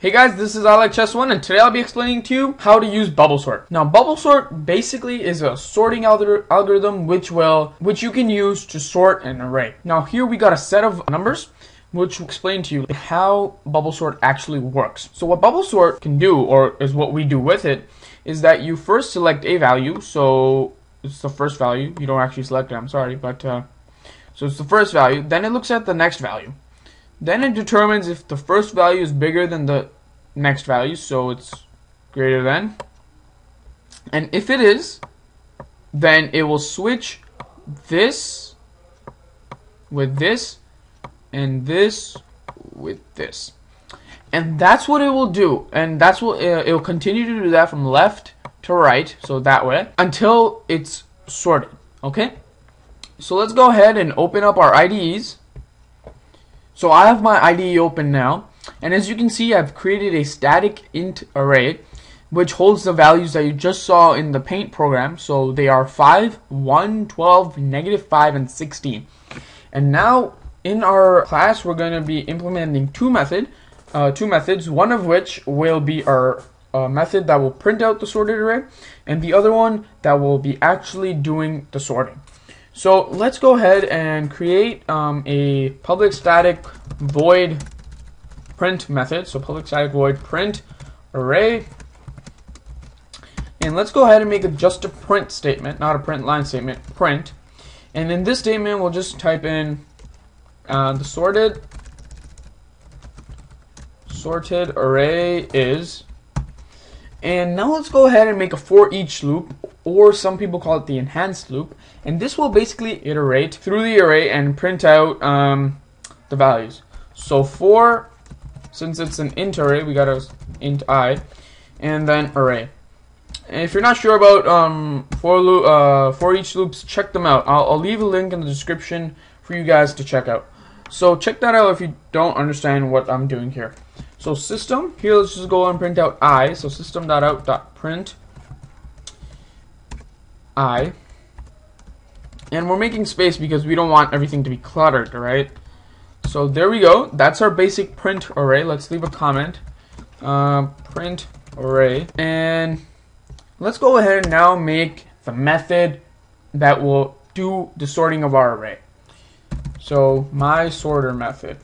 Hey guys, this is I Chess One, and today I'll be explaining to you how to use bubble sort. Now, bubble sort basically is a sorting algor- algorithm which will which you can use to sort an array. Now, here we got a set of numbers which will explain to you how bubble sort actually works. So, what bubble sort can do, or is what we do with it, is that you first select a value. So, it's the first value. You don't actually select it. I'm sorry, but uh, so it's the first value. Then it looks at the next value. Then it determines if the first value is bigger than the next value, so it's greater than. And if it is, then it will switch this with this and this with this. And that's what it will do. And that's what uh, it will continue to do that from left to right, so that way, until it's sorted. Okay? So let's go ahead and open up our IDEs. So I have my IDE open now, and as you can see, I've created a static int array which holds the values that you just saw in the paint program. So they are 5, 1, 12, negative 5, and 16. And now in our class, we're going to be implementing two method, uh, two methods, one of which will be our uh, method that will print out the sorted array, and the other one that will be actually doing the sorting. So let's go ahead and create um, a public static void print method. So public static void print array. And let's go ahead and make it just a print statement, not a print line statement, print. And in this statement, we'll just type in uh, the sorted sorted array is. And now let's go ahead and make a for each loop or some people call it the enhanced loop. And this will basically iterate through the array and print out um, the values. So for, since it's an int array, we got a int i, and then array. And if you're not sure about um, for loop, uh, for each loops, check them out. I'll, I'll leave a link in the description for you guys to check out. So check that out if you don't understand what I'm doing here. So system, here let's just go and print out i. So system.out.print i. And we're making space because we don't want everything to be cluttered, right? So there we go. That's our basic print array. Let's leave a comment. Uh, print array. And let's go ahead and now make the method that will do the sorting of our array. So my sorter method.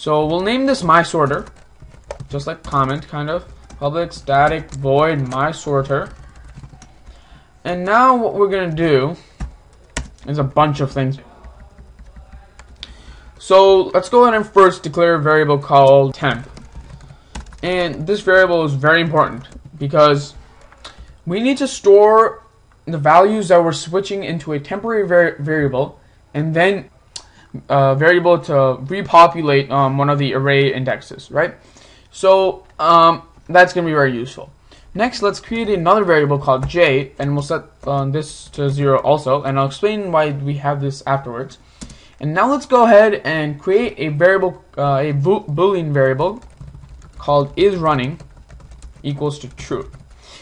So we'll name this my sorter, just like comment kind of public static void my sorter. And now what we're to do is a bunch of things. So let's go ahead and first declare a variable called temp. And this variable is very important because we need to store the values that we're switching into a temporary var variable and then uh, variable to repopulate um, one of the array indexes, right? So um, that's going to be very useful. Next, let's create another variable called j, and we'll set uh, this to 0 also, and I'll explain why we have this afterwards. And now let's go ahead and create a variable, uh, a bo boolean variable called is running equals to true.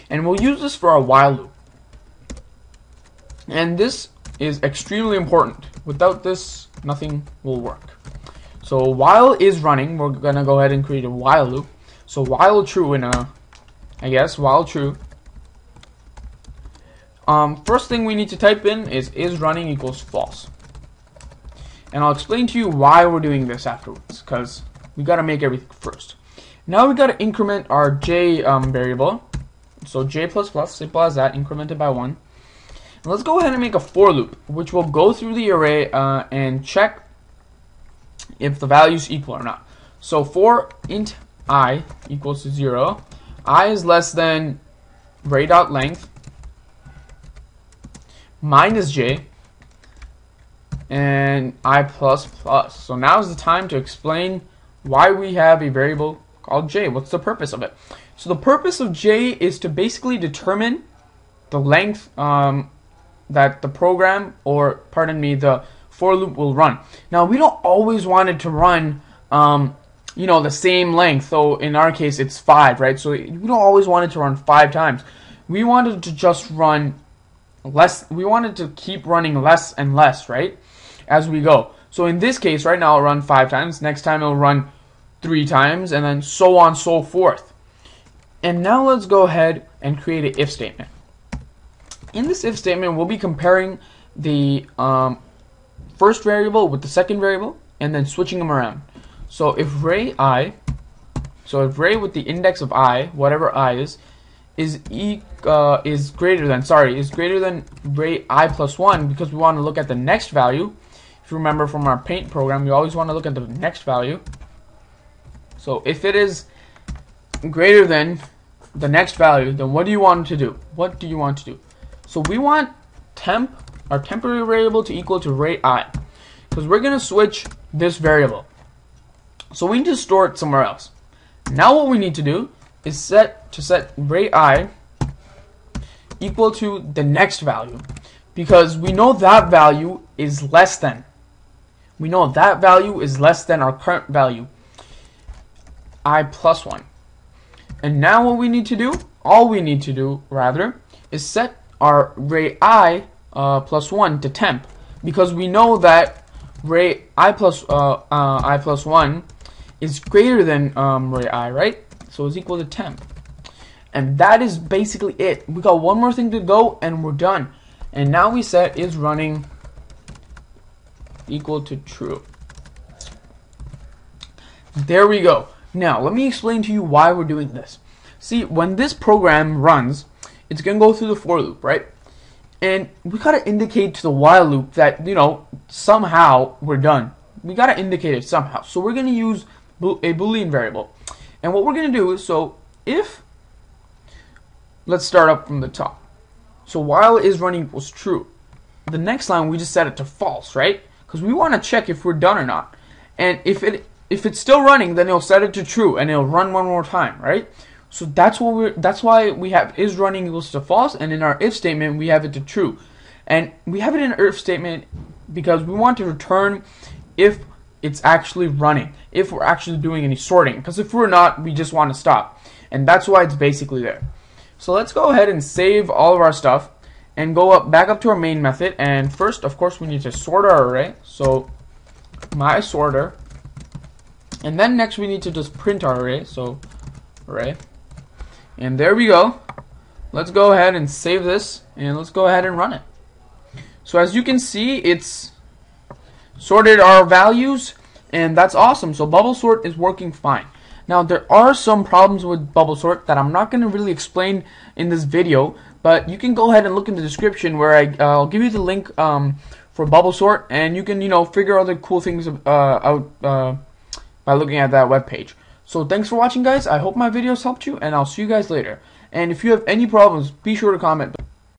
And we'll use this for our while loop. And this is extremely important. Without this, nothing will work. So while is running, we're gonna go ahead and create a while loop. So while true in a, I guess, while true. Um, first thing we need to type in is is running equals false. And I'll explain to you why we're doing this afterwards, because we got to make everything first. Now we got to increment our j um, variable. So j plus plus, simple as that, incremented by 1. Let's go ahead and make a for loop, which will go through the array uh, and check if the values equal or not. So for int i equals to 0, i is less than ray dot length minus j and i plus plus. So now is the time to explain why we have a variable called j. What's the purpose of it? So the purpose of j is to basically determine the length um, that the program, or pardon me, the for loop will run. Now we don't always want it to run um, you know, the same length. So in our case, it's five, right? So we don't always want it to run five times. We wanted to just run less. We wanted to keep running less and less, right? As we go. So in this case, right now it'll run five times. Next time it'll run three times, and then so on so forth. And now let's go ahead and create an if statement. In this if statement, we'll be comparing the um, first variable with the second variable, and then switching them around. So if ray i, so if ray with the index of i, whatever i is, is e uh, is greater than sorry is greater than ray i plus one because we want to look at the next value. If you remember from our paint program, you always want to look at the next value. So if it is greater than the next value, then what do you want to do? What do you want to do? So we want temp, our temporary variable to equal to rate i. Because we're going to switch this variable. So we need to store it somewhere else. Now what we need to do is set to set rate i equal to the next value. Because we know that value is less than. We know that value is less than our current value i plus 1. And now what we need to do, all we need to do rather, is set our ray i uh, plus 1 to temp because we know that ray i plus uh, uh, i plus 1 is greater than um, ray i, right? So it's equal to temp. And that is basically it. We got one more thing to go and we're done. And now we set is running equal to true. There we go. Now, let me explain to you why we're doing this. See, when this program runs, it's going to go through the for loop, right? And we got to indicate to the while loop that, you know, somehow we're done. We got to indicate it somehow. So we're going to use a boolean variable. And what we're going to do is, so if, let's start up from the top. So while is running equals true, the next line we just set it to false, right? Because we want to check if we're done or not. And if it if it's still running, then it'll set it to true and it'll run one more time, right? So that's what we're that's why we have is running equals to false, and in our if statement we have it to true. And we have it in our if statement because we want to return if it's actually running, if we're actually doing any sorting. Because if we're not, we just want to stop. And that's why it's basically there. So let's go ahead and save all of our stuff and go up back up to our main method. And first, of course, we need to sort our array. So my sorter and then next we need to just print our array. So array. And there we go. Let's go ahead and save this and let's go ahead and run it. So as you can see, it's sorted our values and that's awesome. So bubble sort is working fine. Now there are some problems with bubble sort that I'm not going to really explain in this video, but you can go ahead and look in the description where I, will give you the link um, for bubble sort and you can you know figure other cool things uh, out uh, by looking at that web page. So thanks for watching guys. I hope my videos helped you and I'll see you guys later. And if you have any problems, be sure to comment